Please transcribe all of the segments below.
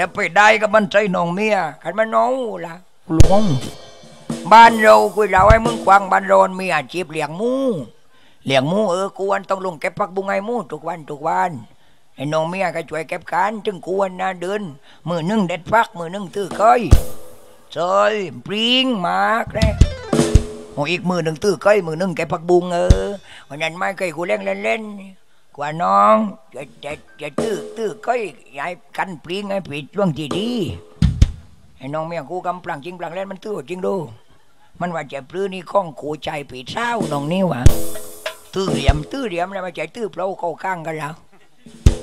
แล้วไปได้ก็มันใจน้องเมียกันมันน้องล่ะหลวงบ้านเราคุยเราให้มึงกวางบ้านเรามีอาชีพเลี้ยงหมูเลี้ยงหมูเออกวนต้องลงเก็บผักบุ้งไงหมูทุกวันทุกวันไอ้น้องเมียก็ช่วยเก็บการถึงกวนนะเดินมือหนึ่งเด็ดพักมือหนึ่งตื้อก้อยซอยปริงมากเลยโอ้อีกมือหนึ่งตื้อก้อยมือหนึ่งเก็บผักบุ้งเออวันนั้นไม่เคยกูเล่นเล่นๆก ว่าน้องจะจะจะตื้อตื้อก้อยยายกันปริงให้ผิดช่วงที่ดีไอ้น้องเมียกูกำปลังจริงปลังเล่นมันตื้อจริงดูมันว่าจะปลื้อนี่ข้องกูใจผิดเศร้าน้องนี่หวะตื้อเหลี่ยมตื้อเหลี่ยมแล้วมาใจตื้อเปล่าเข้าข้างกันแล้ว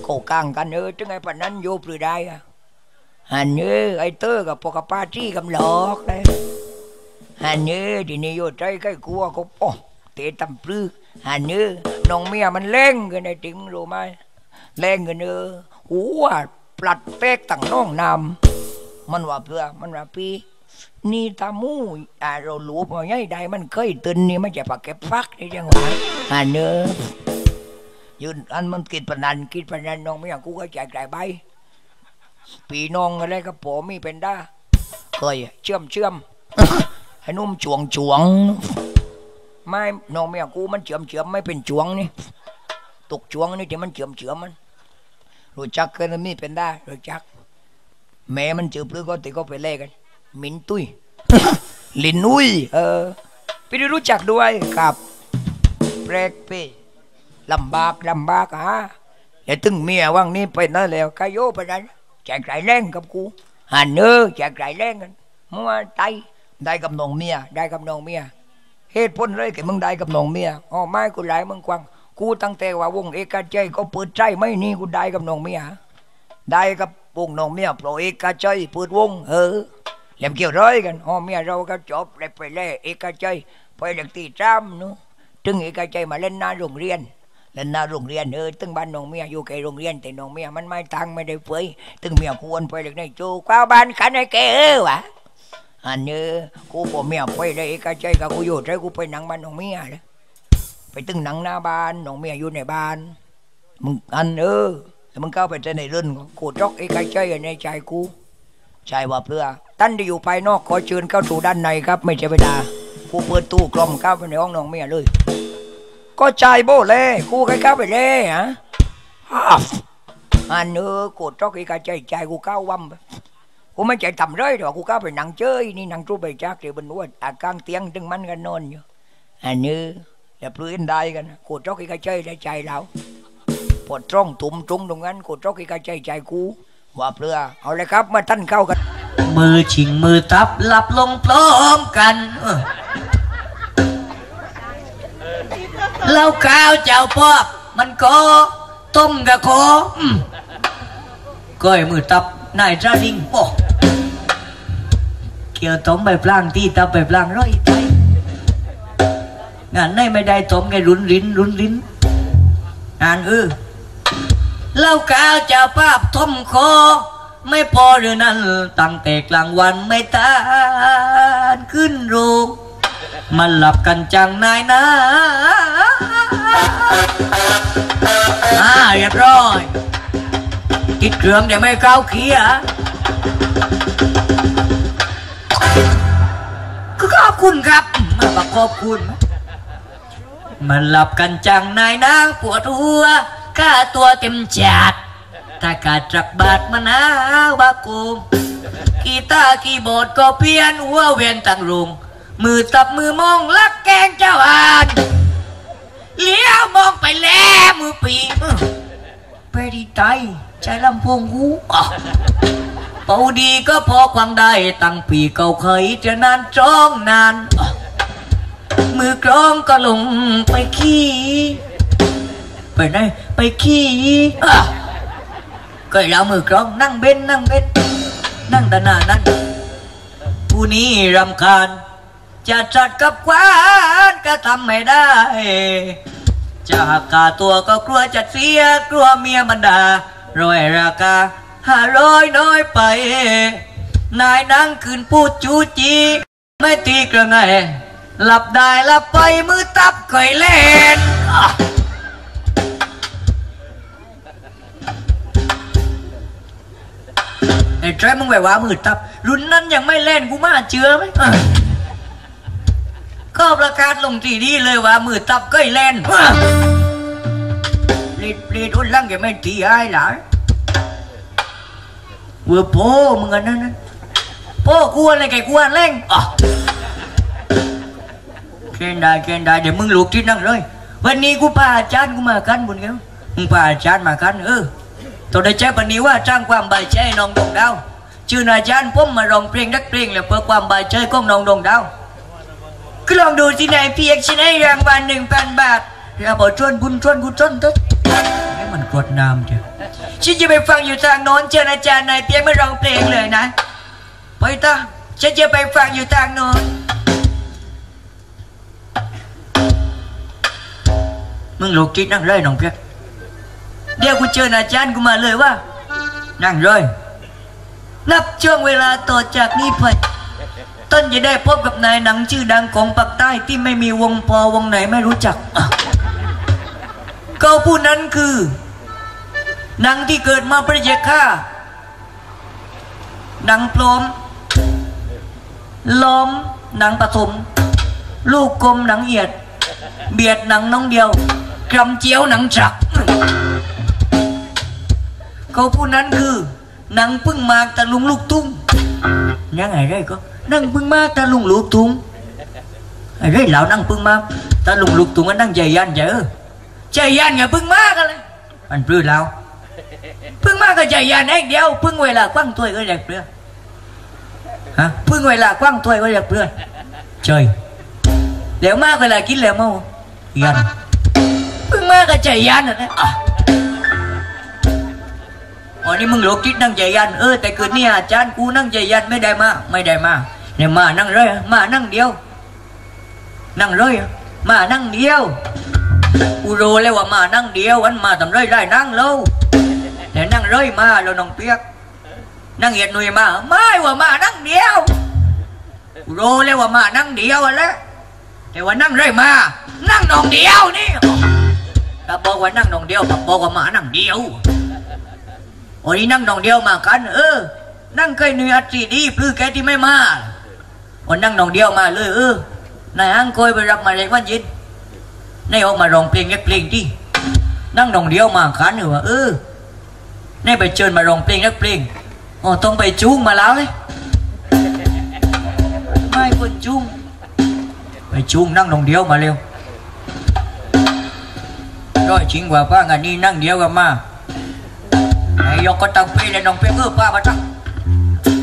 เข้าข้างกันเออถึงไอ้ปานนั้นโยปลือได้อะอันนี้ไอ้เตอร์กับปกป้าจี้กำหลอกเลยอันนี้ทีนี้โยใจใกล้กลัวก็โอ้เตะตำปลื้ออันนี้ น้องเมียมันเล่งกันไอ้จริงรู้ไหมเล่งกันเออหัวปลัดเป๊กตั้งน้องนำมันว่าเพื่อมันว่าพี่นี่ตามูอ่าเราหลูพอใหญ่ใดมันเคยตึนนี่มันจะปากเก็บฟักนี่จังหวะอันเนอยืนอันมันกินปนันกินปนันน้องไม่อยากกูก็แจกจ่ายใบปีน้องอะไรก็ผมมีเป็นได้เคยเชื่อมเชื่อมให้นุ่มจวงจวง ไม่น้องไม่อยกูมันเชื่อมเชื่อมไม่เป็นจวงนี่ตกจวงนี่ที่มันเชื่อมเชื่อมมันรู้จักกันมีเป็นได้รู้จัก แม่มันจืบหรือก็ติก็ไปเล่กันมินตุ้ยลินอุยเออพี่ได้รู้จักด้วยครับแปลกไปลำบากลำบากฮะอย่าตึงเมียว่างนี้ไปนั่นแล้วกายโยไปนั้นแจกไก่แรงกับกูหันเนอแจกไก่แรงกันมัวไตได้กับน้องเมียได้กับน้องเมีย เหตุผลเลยแกมึงได้กับน้องเมียอ๋อไม่กูหลายมึงกวางกูตั้งแต่ว่าวงเอกใจก็เปิดใจไม่นี่กูได้กับน้องเมียได้กับวงน้องเมียโปรเอกใจเปิดวงเออเล่มเกี่ยวร้อยกันอ๋อเมียเราก็จบเลยไปเล่เอกใจไปเด็กตีจ้ำนู้ถึงเอกใจมาเล่นหน้าโรงเรียนเล่นหน้าโรงเรียนเออตึงบ้านน้องเมียอยู่ใกล้โรงเรียนแต่น้องเมียมันไม่ตังไม่ได้เฟยตึงเมียควรไปเด็กในจูก้าวบ้านขันไอ้แกเออวะ อันนี้กูบอกเมียไปเลยเอกใจกับกูอยู่ใจกูไปหนังบ้านน้องเมียเลยไปตึงหนังหน้าบ้านน้องเมียอยู่ในบ้านมึงอันเออแล้วมึงเข้าไปในเรื่องกูจอกไอ้ก่ใจในใจกูใช่ว่าเพื่อท่านที่อยู่ภายนอกขอเชิญเข้าสู่ด้านในครับ ไม่ใช่เวลากูเปิดตู้กลมเข้าไปในห้องน้องเมียเลย ก็ใจโบ้เล่กูใครเข้าไปเล่ฮะอันเออกูจอกไอ้ก่ใจใจกูเข้าวัม กูไม่ใจทำเลยหรอกกูเข้าไปนั่งเจยนี่นั่งจู้ไปจักเดี๋ยวบนวัวอากางเตียงตึงมันกันนอนอยู่อันนี้อย่าปลื้นได้กันกูจอกอ้ไก่ใจได้ใจเราปวดตรงตุ่มตรงตรงนั้นกูจอกอีกใจใจกูว่าเปลือเอาเลยครับมาท่านเข้ากัน มือชิงมือตับหลับลงพร้อมกันเล้าข้าวเจ้าปอบมันก็ต้มกะโคอืมก้อยมือตับนายจ้าดิงโอ้ เกี่ยวต้มไปพลางที่ตับไปพลางร้อยใจงานในไม่ได้ต้มไงรุนรินรุนรินงานเออเล้ากาวจะภาพทมคอไม่พอหรือนั้นตั้งแต่กลางวันไม่ตานขึ้นรูมันหลับกันจังนายนะอ่าเรียบร้อยติดเครื่องเดี๋ยวไม่ก้าวเขีย คุณครับมาประขอบคุณ มันหลับกันจังนายนางปวดหัวค่าตัวเต็มจัดถ้าขาดจักบาทมันหาวบากูกีตาร์คีย์บอร์ดก็เพี้ยนหัวเวียนตังรุง มือตับมือมองลักแกงเจ้าอานเลี้ยวมองไปแล้วมือปีไปดีใจใจลำพวงหูอะ เป่าดีก็พอความได้ตั้งปีเก่าเคยจะนานจ้องนาน มือกรองก็ลงไปขี้ ไปไหนไปขี้อ่ก็แล้วมือกรองนั่งเบ้นนั่งเบ้นนั่งตานานั่นผู้นี้รำคาญ จะจัดกับควานก็ทำไม่ได้จะหักกาตัวก็กลัวจะเสียกลัวเมียมันดารอยราคา ห้าร้อยน้อยไป นายนั่งคืนพูดจูจี ไม่ตีกระไงหลับได้หลับไปมือตับเคยเล่นไอ้แทรมึงแบบว่ามือตับ รุ่นนั้นยังไม่เล่นกูมาเจือไหมก็ประกาศลงทีนี้เลยว่ามือตับก็เล่นรีดรีดอุ่นลังแกไม่ตีไอ้หลาย เวอร์โป้มึงอันนั้นนะโป้กวนอะไรแกกวนเล่งอะเกณฑ์ได้เกณฑ์ได้เดี๋ยวมึงลุกที่นั่งเลย วันนี้กูพาอาจารย์กูมากันบุญเงี้ยมึงพาอาจารย์มากันเออตัวได้แจ้วันนี้ว่าจ้างความบายใจน้องดวงดาวชื่อนาจารย์ผมมาร้องเพลงนักเพลงแล้วเพื่อความบายใจของน้องดวงดาวก็ลองดูที่ไหนเพียงชนะรางวัลหนึ่งพันบาทเราบอกชวนบุญชวนกุศลตึ๊ดให้มันกดน้ำเถอะ ฉันจะไปฟังอยู่ทางโน้นเชิญอาจารย์นายเพียงมาร้องเพลงเลยนะไปต้าฉันจะไปฟังอยู่ทางโน้นมึงลูกจิตนั่งเลยน้องเพียงเดี๋ยวกูเจออาจารย์กูมาเลยว่า นั่งเลยนับช่วงเวลาต่อจากนี้ไปต้นจะได้พบกับนายหนังชื่อดังของปากใต้ที่ไม่มีวงพอวงไหนไม่รู้จักเขาผู้นั้นคือ หนังที่เกิดมาเพื่อจะฆ่าหนังปลอม ล้อมหนังปฐมลูกกลมหนังเอียด เบียดหนังน้องเดียวกรำเจียวหนังจักเขาผู้นั้นคือหนังพึ่งมากตะลุงลูกตุ้งยังไงได้ก็นั่งพึ่งมากตะลุงลูกตุ้งไอ้เรื่องเหล่านั่งพึ่งมากตะลุงลูกตุ้งก็นั่งใจยันใจเออใจยันไงพึ่งมากอะไรมันปลื้มเรา พึ่งมากก็ใจยันเองเดียวพึ่งเวลากว้างถ้วยก็อยากเปลือฮะพึ่งเวลากว้างถ้วยก็อยากเปลือเฉยเดี๋ยวมากเวลากินแล้วเมายันพึ่งมากก็ใจยันอะนะอะอ๋อนี่มึงโลกจิตนั่งใจยันเออแต่คืนนี้อาจารย์กูนั่งใจยันไม่ได้มาไม่ได้มาเนี่ยมานั่งเลยมานั่งเดียว นั่งเลยมานั่งเดียว กูรู้แล้วว่ามานั่งเดียวอันมาทำไรได้นั่งแล้ว แต่นั่งเลยมาแล้วน้องเปียก นั่งเหยียดหนุยมา ไม่ว่ามานั่งเดียวรู้แล้วว่ามานั่งเดียวอะแล้วแต่ว่านั่งเลยมา นั่งนองเดียวนี่ถ้าบอกว่านั่งนองเดียวถ้าบอกว่ามานั่งเดียววันนี้นั่งดองเดียวมากัน เออ นั่งเคยหนื่อยอัดสีดีพลื้อแกที่ไม่มาวันนั่งดองเดียวมาเลยเออนายห้างคอยไปรับมาเลยวันยินนายออกมาร้องเพลงเล็กเพลงที่นั่งดองเดียวมากันเหรอเออ นายไปเชิญมาร้องเพลงเล็กเพลงอ๋อต้องไปจูงมาแล้วเลยไม่คนจูงไปจูงนั่งดองเดียวมาเร็วร้อยจริงกว่าป้างานนี้นั่งเดียวกันมาไอ้ยกก็ต้องไปเลยน้องเพื่อป้ามาจังต้องจูง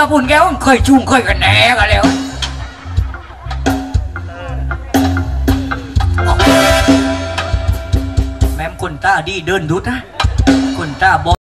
มาปุ่นแก้วเคยจูงเคยกันแหนกันแล้วแม่มคนตาดีเดินดุดนะคนตาบอ